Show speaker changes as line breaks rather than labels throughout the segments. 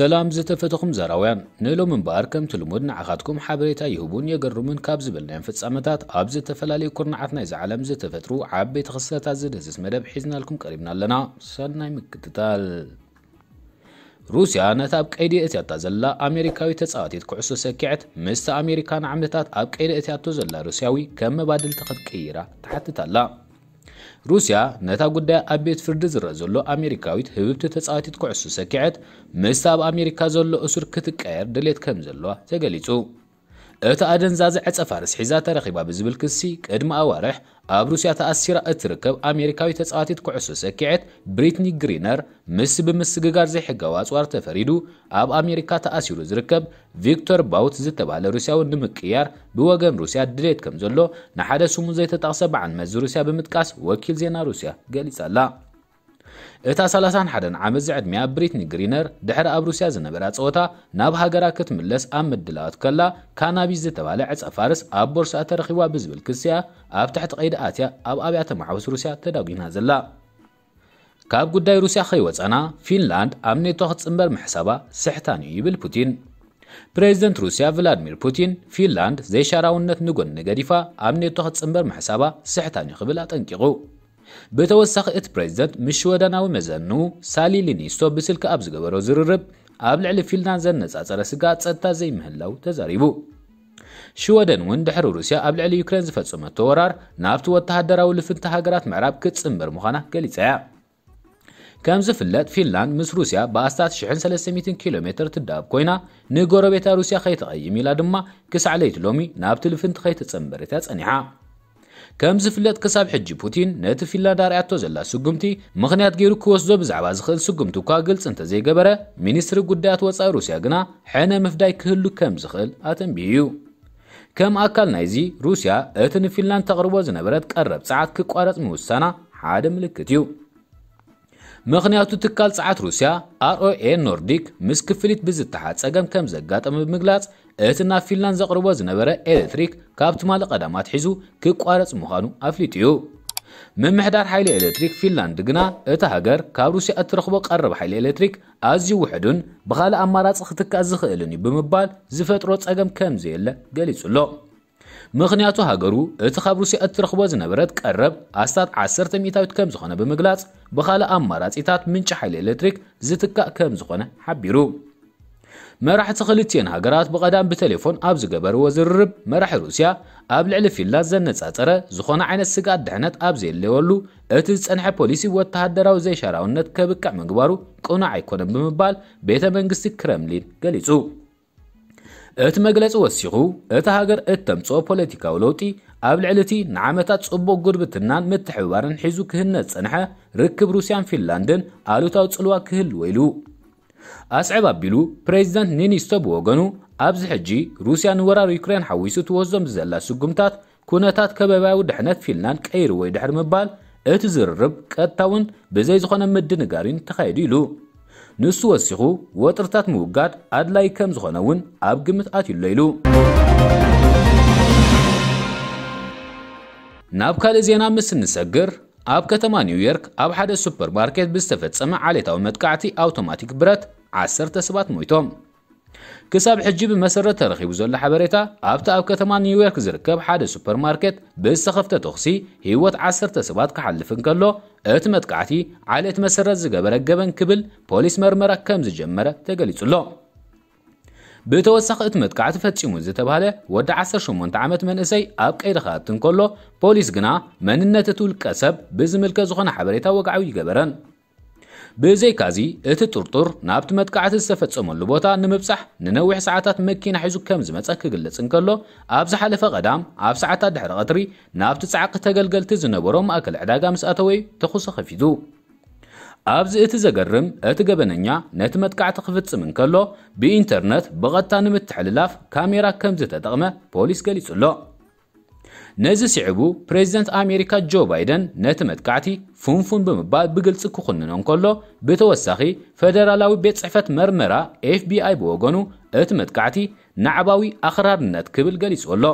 سلام زتفتكم زراوان نلو من باركم تلمود نعخاتكم حبريتا يهبون يقرر من كاب زبل نينفتس أمتات أب زتفلالي كورن عطنا إذا علم زتفترو عبي تخصيطات زد هزيس مدب حيزنا لكم قريبنا لنا سناي مكتتال روسيا نتاب كايدي اتياتا زلا أمريكا ويتساواتي تكعسو سكيعت مستا أمريكا نعمتات أب كايدي اتياتو زلا روسياوي كم بادل تخد كيرا تحت تالا ሩስያ ነታ ጉዳይ ኣብ ቤት ፍርዲ ዝረአ ዘሎ ኣሜሪካዊት ህብብቲ ተፃዋቲት ኩዕሶ ሰኪዐት ምስቲ ኣብ ኣሜሪካ ዘሎ እሱር ክትቀየር ድሌት ከም ዘለዋ ተገሊጹ እቲ ኣደንዛዚ ዕፀ ፋርስ ሒዛ ተረኺባ ብዝብል ክሲ ቅድሚ ኣዋርሕ ኣብ ሩስያ ተኣሲራ እትርከብ ኣሜሪካዊ ተፃዋቲት ኩዕሶ ሰኪዐት ብሪትኒ ግሪነር ምስ ብምስግጋር ዘይሕጋዊ ኣፅዋር ተፈሪዱ ኣብ ኣሜሪካ ተኣሲሩ ዝርከብ ቪክቶር ባውት ዝተባሃለ ሩስያዊ ንምቅያር ብወገን ሩስያ ድሌት ከም ዘሎ ንሓደ ስሙ ዘይተጠቕሰ በዓል መዚ ሩስያ ብምጥቃስ ወኪል ዜና ሩስያ ገሊጻ ኣላ እታ 31 ዓመት ዝዕድሚያ ብሪትኒ ግሪነር ድሕሪ ኣብ ሩስያ ዝነበራ ፀወታ ናብ ሃገራ ክትምለስ ኣብ ምድላዋት ከላ ካናቢስ ዝተባሃለ ዕፀ ፋርስ ኣብ ቦርሳ ተረኺባ ብዝብል ክስያ ኣብ ትሕቲ ቀይዲ ኣትያ ኣብ ኣብያተ ማሕወስ ሩስያ ተዳጒና ዘላ። ካብ ጉዳይ ሩስያ ከይወፀና ፊንላንድ ኣብ ኔቶ ክትፅምበር ምሕሳባ ስሕታን እዩ ይብል ፑቲን። ፕሬዚደንት ሩስያ ቭላድሚር ፑቲን ፊንላንድ ዘይሻራውነት ንጎኒ ገዲፋ ኣብ ኔቶ ክትፅምበር ምሕሳባ ስሕታን እዩ ክብል ኣጠንቂቑ ብተወሳኺ እቲ ፕሬዚደንት ምስ ሽወደናዊ መዘኑ ሳሊ ሊኒስቶ ብስልኪ ኣብ ዝገበሮ ዝርርብ ኣብ ልዕሊ ፊንላንድ ዘነፃፀረ ስጋት ፀጥታ ዘይምህላው ተዛሪቡ። ሽወደን እውን ድሕሪ ሩስያ ኣብ ልዕሊ ዩክሬን ዝፈፀመቶ ወራር ናብቲ ወተሃደራዊ ልፍንቲ ሃገራት ምዕራብ ክትፅምበር ምዃና ገሊፃ እያ። ከም ዝፍለጥ ፊንላንድ ምስ ሩስያ ብኣስታት 1300 ኪሎ ሜትር ትዳብ ኮይና ንጎረቤታ ሩስያ ከይተቐይም ኢላ ድማ ክሳዕ ለይቲ ሎሚ ናብቲ ልፍንቲ ከይትፀምበረት እያ كم زفلت كساب حج بوتين نت في الله عتوز الله زلا سجمتي مخنيات كوس زوب زعبا زخل سجمتو كاجلس انت زي جبره منسر قدات وصا روسيا جنا حنا مفداي كل كم زخل اتن بيو كم اكل نايزي روسيا اتن فينلاند تقربو زنبرت قرب ساعات كقارص موسانا عاد ملكتيو ምክንያቱ ትካል ፀዓት ሩስያ ኣርኦኤ ኖርዲክ ምስ ክፍሊት ብዝተሓት ፀገም ከም ዘጋጠመ ብምግላፅ እቲ ናብ ፊንላንድ ዘቕርቦ ዝነበረ ኤሌክትሪክ ካብ ትማሊ ቀዳማት ሒዙ ክቋረፅ ምዃኑ ኣፍሊጡ እዩ። ምምሕዳር ሓይሊ ኤሌክትሪክ ፊንላንድ ግና እቲ ሃገር ካብ ሩስያ እትረኽቦ ቀረብ ሓይሊ ኤሌክትሪክ ኣዝዩ ውሕዱን ብካልእ ኣማራፂ ክትካእ ዝኽእልን እዩ ብምባል ዝፈጥሮ ፀገም ከም ዘየለ ገሊጹ ኣሎ ምክንያቱ ሃገሩ እቲ ካብ ሩስያ እትረኽቦ ዝነበረት ቀረብ ኣስታት 10 ሚእታዊት ከም ዝኾነ ብምግላፅ ብካልእ ኣማራፂታት ምንጪ ሓይሊ ኤሌክትሪክ ዝትካእ ከም ዝኾነ ሓቢሩ። መራሕቲ ክልቲአን ሃገራት ብቐዳም ብቴሌፎን ኣብ ዝገበርዎ ዝርርብ መራሒ ሩስያ ኣብ ልዕሊ ፊንላንድ ዘነፃፀረ ዝኾነ ዓይነት ስጋት ድሕነት ኣብ ዘየለየሉ እቲ ዝፀንሐ ፖሊሲ ወተሃደራዊ ዘይሻራውነት ከብቅዕ ምግባሩ ቁኑዕ ኣይኮነን ብምባል ቤተ መንግስቲ ክረምሊን ገሊጹ እቲ መግለፂ ወሲኹ እቲ ሃገር እተምፅኦ ፖለቲካዊ ለውጢ ኣብ ልዕሊ እቲ ንዓመታት ጽቡቕ ጉርብትናን ምትሕብባርን ሒዙ ክህነፅ ፀንሐ ርክብ ሩስያን ፊንላንድን ኣሉታዊ ጽልዋ ክህልዎ ኢሉ። ኣስዕብ ኣቢሉ ፕሬዚደንት ኒኒስቶ ብወገኑ ኣብዚ ሕጂ ሩስያ ንወራር ዩክሬን ሓዊሱ ትወስዶም ዝዘላ ስጉምታት ኩነታት ከበባዊ ድሕነት ፊንላንድ ቀይርዎ ድሕሪ ምባል እቲ ዝርርብ ቀጥታውን ብዘይ ዝኾነ ምድንጋሪን ተኻይዱ ኢሉ ንሱ ወሲኹ ወጥርታት ምውጋድ ኣድላይ ከም ዝኾነ እውን ኣብ ግምት ኣትዩሎ ኢሉ ናብ ካልእ ዜና ምስ እንሰግር ኣብ ከተማ ኒውዮርክ ኣብ ሓደ ሱፐርማርኬት ብዝተፈጸመ ዓሌታዊ መጥቃዕቲ ኣውቶማቲክ ብረት 10 ሰባት ሞይቶም كساب حجي بمسرة ترخي بزول حبريتا أبتا أو كتمان نيويورك زركب حادة سوبر ماركت بيستخفت تخصي هيوات عصر تسبات كحلفن كلو اتمت كعتي عالية مسرة زقابرة قبن كبل بوليس مرمرة كمز جمرة تقالي تلو بتوسخ اتمت كعت فتشي موزة تبهالي ود عصر شمون تعمت من اسي أب كيد خاتن كلو بوليس قنا من النتتو الكسب بزم الكزخون حبريتا وقعوي قبرن بزي كازي ات ترطر نابت متكعت سمون لبوتا نمبسح ننوح ساعات مكينا حيزو كم زمص كغلصن كلو ابز حلفه قدام اب ساعات دحر قطري نابت صعق تغلغلت زنبرو ماكل عداغا مساتوي تخص خفيدو ኣብዚ እቲ ዘገርም እቲ ገበነኛ ነቲ خفت ክፍፅም እንከሎ ብኢንተርነት ብቐጥታ ንምትሕልላፍ ካሜራ ከም ዝተጠቕመ ፖሊስ ገሊጹ ኣሎ። ነዚ ስዕቡ ፕሬዚደንት ኣሜሪካ ጆ ባይደን ነቲ መጥቃዕቲ ፉንፉን ብምባል ብግልፂ ክኹንኖ እንከሎ ብተወሳኺ ፈደራላዊ ቤት ፅሕፈት መርመራ ኤፍቢኣይ ብወገኑ እቲ መጥቃዕቲ ናዕባዊ ኣኽራርነት ክብል ገሊጹ ኣሎ።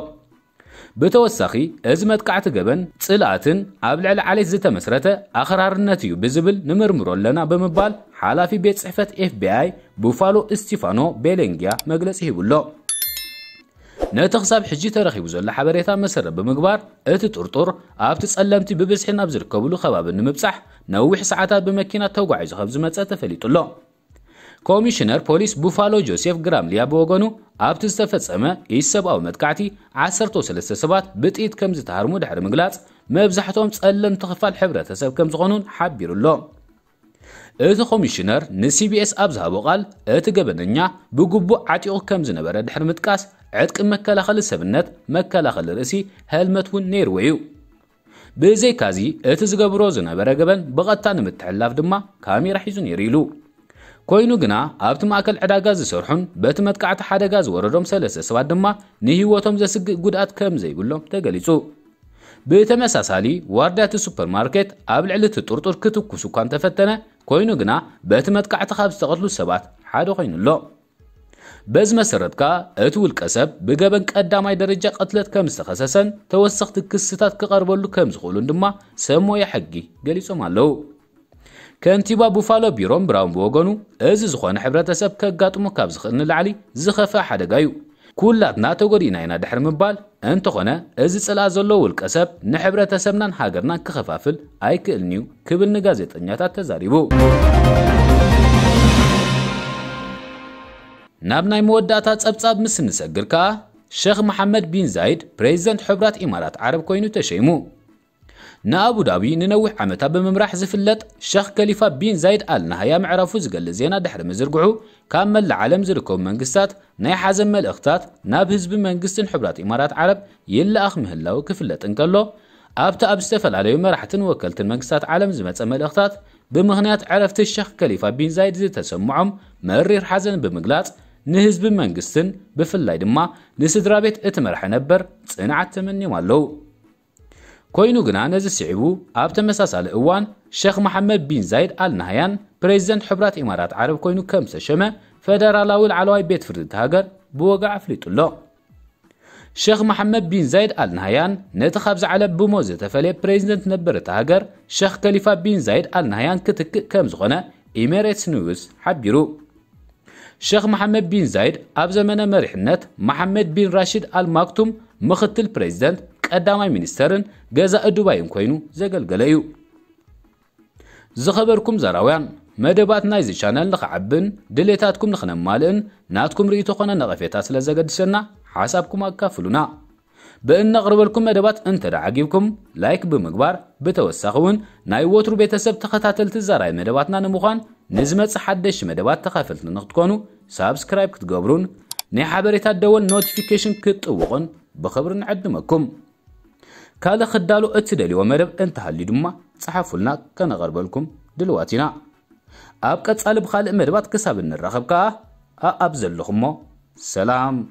ብተወሳኺ እዚ መጥቃዕቲ ገበን ጽልኣትን ኣብ ልዕሊ ዓሌት ዝተመስረተ ኣኽራርነት እዩ ብዝብል ንምርምሮ ኣለና ብምባል ሓላፊ ቤት ጽሕፈት ኤፍቢኣይ ቡፋሎ እስቲፋኖ ቤሌንግያ መግለጺ ሂቡሎ نتخساب حجي ترخي بزول حبريتا مسرب بمقبار اتي ترطور اب تسألمتي ببسحين ابزر كبولو خباب النمبسح نوح ساعتا بمكينة توقع عيزو خبز متسا تفليت الله كوميشنر بوليس بوفالو جوسيف جرام ليا بوغنو اب تستفت سما يسب أو مدكعتي عسر توصل استسبات بتئيت كمز تهرمو دحر مقلات مبزحتهم تسألم تخفال حبرة تسب كمز غنون حبير الله እቲ ኮሚሽነር ንሲቢኤስ ኣብ ዝሃቦ ቓል እቲ ገበነኛ ብግቡእ ዓጢቑ ከም ዝነበረ ድሕሪ ምጥቃስ ዕጥቂ መከላኸሊ ሰብነት መከላኸሊ ርእሲ ሄልመት እውን ነይርዎ እዩ። ብዘይካዚ እቲ ዝገብሮ ዝነበረ ገበን ብቐጥታ ንምትሕልላፍ ድማ ካሜራ ሒዙ ነይሩ ኢሉ። ኮይኑ ግና ኣብቲ ማእከል ዕዳጋ ዝሰርሑን በቲ መጥቃዕቲ ሓደጋ ዝወረዶም ሰለስተ ሰባት ድማ ንህይወቶም ዘስግእ ጉድኣት ከም ዘይብሎም ተገሊጹ بيت مساسالي واردات السوبر ماركت قبل علة تورتور كتب كسوكان تفتنا كوينو جنا بيت متكع تخاب استغلو السبات حادو خينو لو بز مسرد كا اتول كسب بقابن كاداماي درجة قتلت كمستخساسا توسخت كستات كقربولو كمزغولون دما سمو يحقي قليسو كانت كانتيبا بوفالو بيرون براون بوغونو ازي زخوان حبرة سب كاقاتو مكابزخ ان العلي زخفا حدقايو ኩላትና ተጎዲእና ኢና ድሕሪ ምባል እንተኾነ እዚ ጽልኣ ዘሎ ውልቀ ሰብ ንሕብረተሰብናን ሃገርናን ክኸፋፍል ኣይክእልኒ እዩ ክብል ንጋዜጠኛታት ተዛሪቡ። ናብ ናይ መወዳእታ ጸብጻብ ምስ ንሰግር ከዓ ሸኽ መሓመድ ቢን ዛይድ ፕሬዚደንት ሕቡራት ኢማራት ዓረብ ኮይኑ ተሸይሙ نا ابو دابي ننوح عمتا بممراح زفلت شخ كاليفا بين زايد آل نهايا معرفو زقال زينا دحر مزرقعو كان مل عالم زركو منقستات ناي حازم مل اختات ناب هزب منقستن حبرات إمارات عرب يلا اخ مهلاو كفلت انقلو ابتا ابستفل عليو مراحتن وكلتن منقستات عالم زمت امال اختات بمغنيات عرفت الشخ كاليفا بين زايد زي تسمعهم مرير حازن بمقلات نهزب منقستن بفلايد ما نسدرابيت اتمرح نبر تصنعات تمني مالو. ኮይኑ ግና ነዚ ስዒቡ ኣብ ተመሳሳሊ እዋን ሸክ መሓመድ ቢን ዛይድ ኣልናህያን ፕሬዚደንት ሕቡራት ኢማራት ዓረብ ኮይኑ ከም ዝተሸመ ፈደራላዊ ላዕለዋይ ቤት ፍርዲ እቲ ሃገር ብወጋዕ ኣፍሊጡ ኣሎ ሸክ መሓመድ ቢን ዛይድ ኣልናህያን ነቲ ካብ ዝዓለ ብሞት ዝተፈለየ ፕሬዚደንት ነበር እቲ ሃገር ሸክ ከሊፋ ቢን ዛይድ ኣልናህያን ክትክእ ከም ዝኾነ ኢሜሬትስ ኒውስ ሓቢሩ ሸክ መሓመድ ቢን ዛይድ ኣብ ዘመነ መሪሕነት መሓመድ ቢን ራሽድ ኣልማክቱም ምኽትል ፕሬዚደንት ቀዳማይ ሚኒስተርን ገዛኢ ዱባይን ኮይኑ ዘገልገለ እዩ ዝኸበርኩም ዘራውያን መደባት ናይ እዚ ቻነል ንኽዓብን ድሌታትኩም ንኽነማልእን ናትኩም ርእቶ ኾነ ነቐፌታ ስለ ዘገድሰና ሓሳብኩም ኣካፍሉና ብእነቕርበልኩም መደባት እንተደዓጊብኩም ላይክ ብምግባር ብተወሳኺ እውን ናይ ወትሩ ቤተሰብ ተኸታተልቲ ዛራይ መደባትና ንምዃን ንዝመፅእ ሓደሽቲ መደባት ተኸፈልቲ ንኽትኮኑ ሳብስክራይብ ክትገብሩን ናይ ሓበሬታት ደወል ኖቲፊኬሽን ክትጥውቑን ብኽብሪ ንዕድመኩም كالا خدالو اتدالي ومرب انتهى اللي دما صحافوا لنا كنغرب لكم دلواتينا ابكا تسالب خالق مربات كسابن الرخب كا ابزل لخمو سلام.